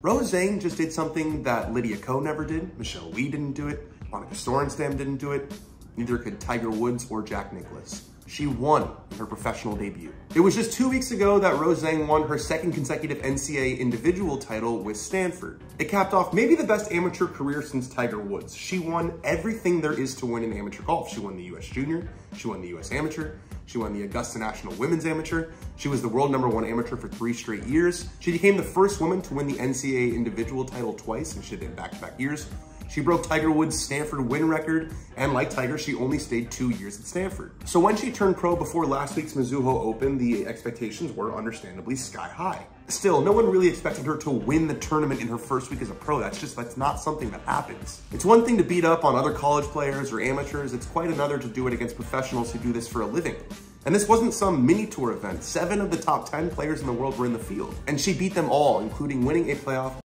Rose Zhang just did something that Lydia Ko never did. Michelle Wie didn't do it. Annika Sorenstam didn't do it. Neither could Tiger Woods or Jack Nicklaus. She won her professional debut. It was just two weeks ago that Rose Zhang won her second consecutive NCAA individual title with Stanford. It capped off maybe the best amateur career since Tiger Woods. She won everything there is to win in amateur golf. She won the US Junior, she won the US Amateur, she won the Augusta National Women's Amateur. She was the world number one amateur for three straight years. She became the first woman to win the NCAA individual title twice, and she did back-to-back -back years. She broke Tiger Woods' Stanford win record, and like Tiger, she only stayed two years at Stanford. So when she turned pro before last week's Mizuho Open, the expectations were understandably sky high. Still, no one really expected her to win the tournament in her first week as a pro. That's just, that's not something that happens. It's one thing to beat up on other college players or amateurs. It's quite another to do it against professionals who do this for a living. And this wasn't some mini tour event. Seven of the top 10 players in the world were in the field. And she beat them all, including winning a playoff